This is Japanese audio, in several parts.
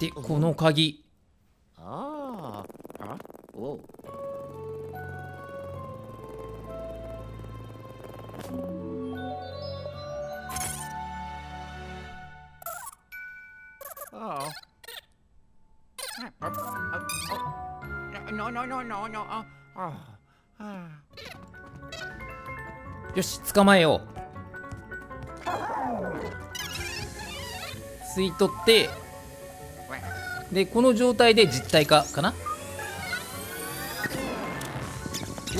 でこの鍵。あああ？おう。ああ No, no, no, no, no. あああよし捕まえよう。吸い取ってでこの状態で実体化かな？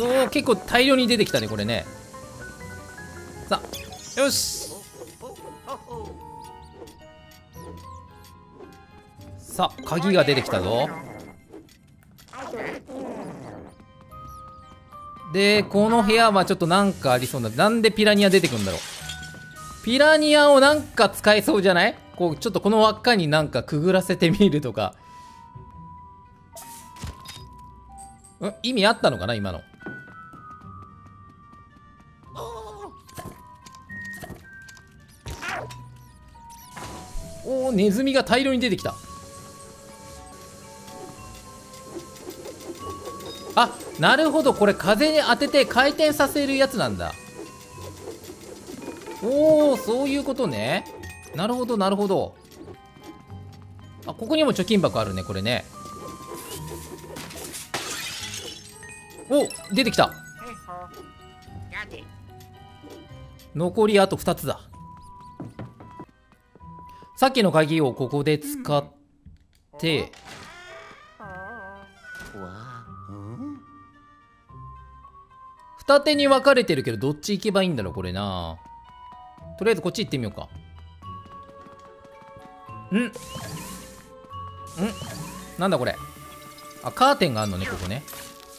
おお結構大量に出てきたねこれね。さあよし。さあ鍵が出てきたぞ。でこの部屋はちょっとなんかありそうななんでピラニア出てくるんだろう。ピラニアをなんか使えそうじゃない？こうちょっとこの輪っかになんかくぐらせてみるとか。ん？意味あったのかな今の。おおネズミが大量に出てきた。あなるほど。これ風に当てて回転させるやつなんだ。おおそういうことね。なるほどなるほど。あここにも貯金箱あるねこれね。お出てきた。残りあと2つだ。さっきの鍵をここで使って。二手に分かれてるけどどっち行けばいいんだろうこれな。とりあえずこっち行ってみようか。ん。ん。なんだこれ。あカーテンがあんのねここね。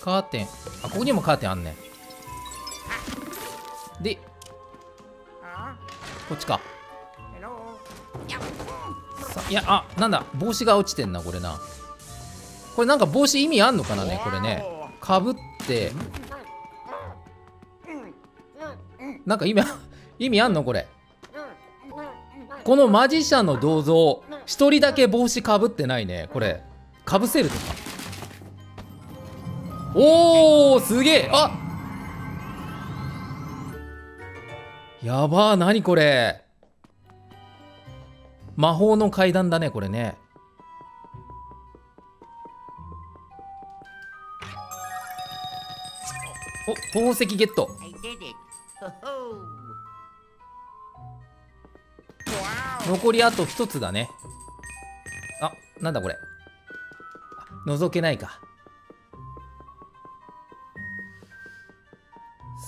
カーテン。あここにもカーテンあんね。でこっちか。さいやあなんだ。帽子が落ちてんなこれな。これなんか帽子意味あんのかなねこれね。かぶって。なんか意味意味あんのこれ。このマジシャンの銅像一人だけ帽子かぶってないね。これかぶせるとか。おーすげえ。あやばー何これ。魔法の階段だねこれね。お宝石ゲット残りあと一つだね。あなんだこれ。覗けないか。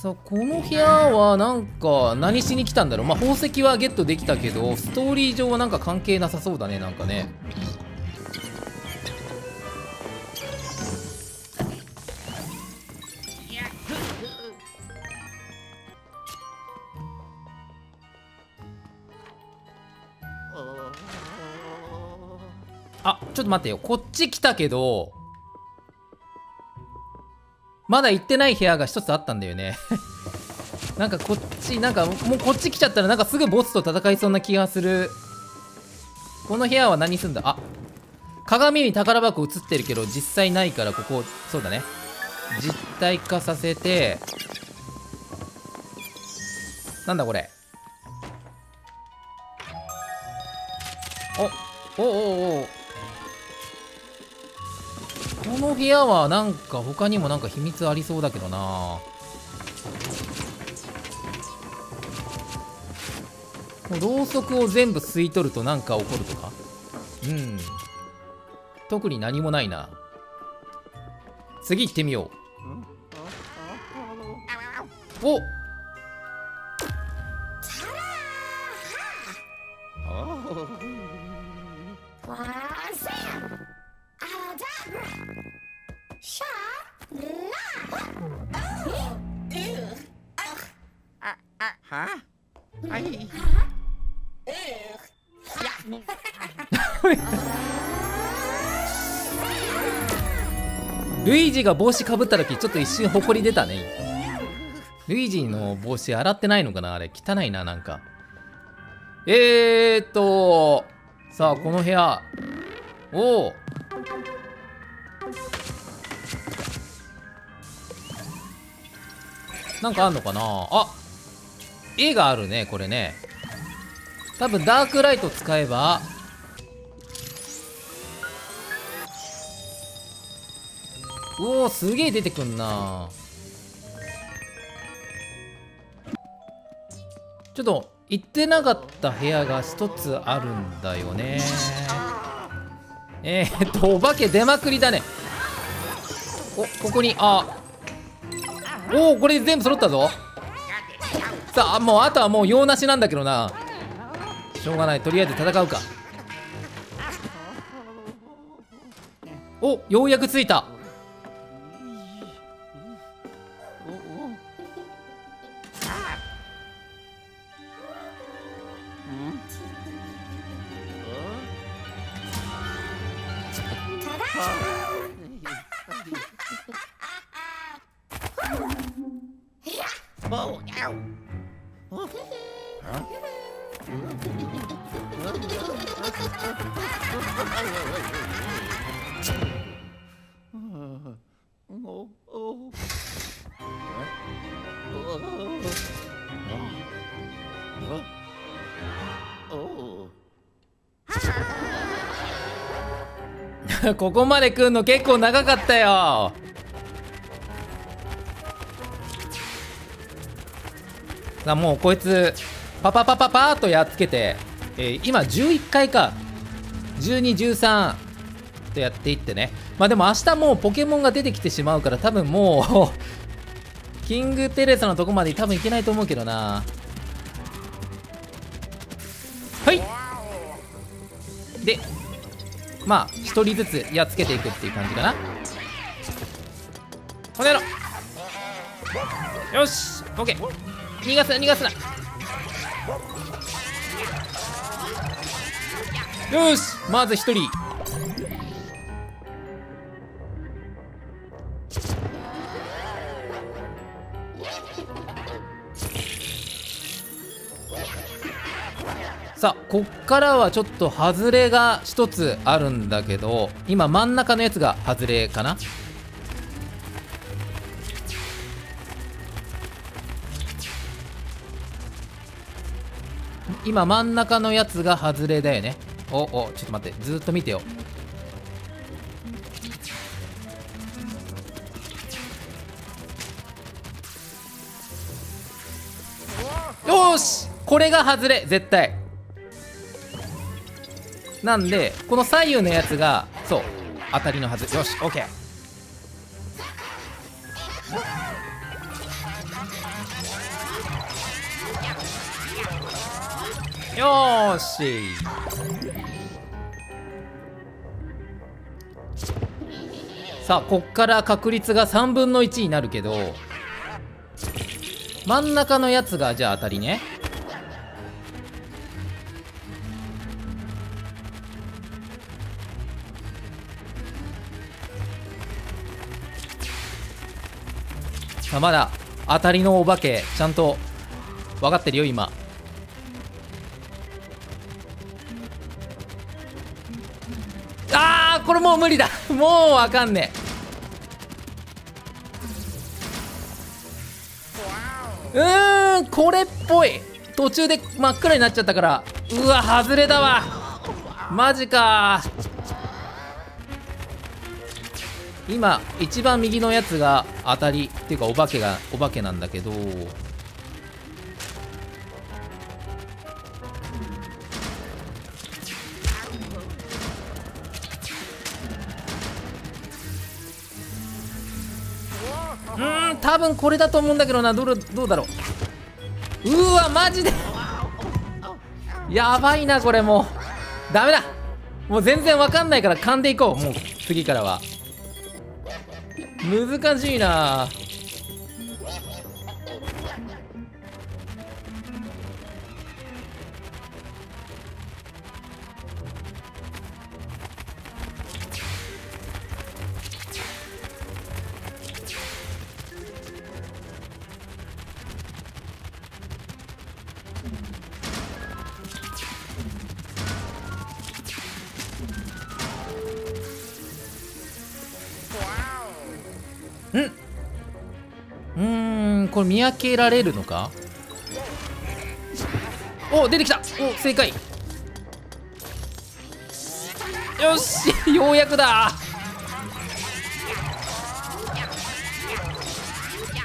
さあこの部屋はなんか何しに来たんだろう。まあ宝石はゲットできたけどストーリー上はなんか関係なさそうだねなんかね。あちょっと待ってよ。こっち来たけどまだ行ってない部屋が一つあったんだよね。なんかこっちなんかもうこっち来ちゃったらなんかすぐボスと戦いそうな気がする。この部屋は何すんだ？あ鏡に宝箱映ってるけど実際ないからここそうだね。実体化させてなんだこれ？おおおおお。この部屋はなんか他にもなんか秘密ありそうだけどな。もうろうそくを全部吸い取るとなんか起こるとか？うん。特に何もないな。次行ってみよう。お Oh. Huh? I... ルイージが帽子かぶった時ちょっと一瞬ほこり出たね。ルイージの帽子洗ってないのかな？あれ汚いななんか。えーっとさあこの部屋。おおなんかあんのかな？あ絵があるねこれね。多分ダークライト使えばうおすげえ出てくんな。ちょっと行ってなかった部屋が一つあるんだよね。えー、っとお化け出まくりだね。おここにあおおこれ全部揃ったぞ。さあもうあとはもう用なしなんだけどな。しょうがない。とりあえず戦うか。おようやく着いた。ここまで来んの結構長かったよ。さあもうこいつパパパパパーとやっつけて、えー、今11回か。1213とやっていってね。まあでも明日もうポケモンが出てきてしまうから多分もう キングテレサのとこまで多分行けないと思うけどな。はい。でまあ1人ずつやっつけていくっていう感じかな。この野郎よし。OK 逃がすな逃がすな。よし。まず1人。さあこっからはちょっと外れが一つあるんだけど今真ん中のやつが外れかな？今真ん中のやつが外れだよね。おおちょっと待って。ずっと見てよ。よし！これが外れ絶対。なんでこの左右のやつがそう当たりのはず。よし OK よーし。さあこっから確率が3分の1になるけど真ん中のやつがじゃあ当たりね。さあまだ当たりのお化けちゃんと分かってるよ今。あーこれもう無理だ。もうわかんねえ。うーんこれっぽい。途中で真っ暗になっちゃったからうわ外れだわ。マジか。今一番右のやつが当たりっていうかお化けがお化けなんだけど。うん多分これだと思うんだけどな。どれどうだろう。うわマジで。やばいなこれもう。ダメだ。もう全然わかんないから勘でいこう。もう次からは。難しいな。これ見分けられるのか？お出てきた。お正解。よし ようやくだ。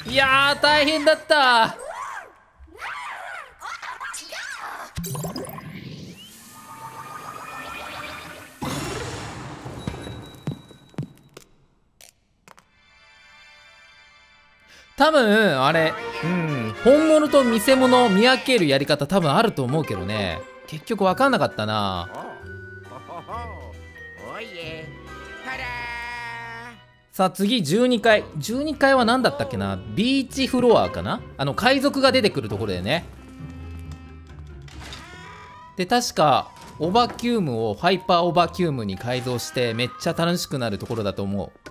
いやー大変だった。多分あれうん本物と偽物を見分けるやり方多分あると思うけどね。結局分かんなかったな。さあ次12階。12階は何だったっけな？ビーチフロアかな？あの海賊が出てくるところでね。で確かオバキュームをハイパーオバキュームに改造してめっちゃ楽しくなるところだと思う。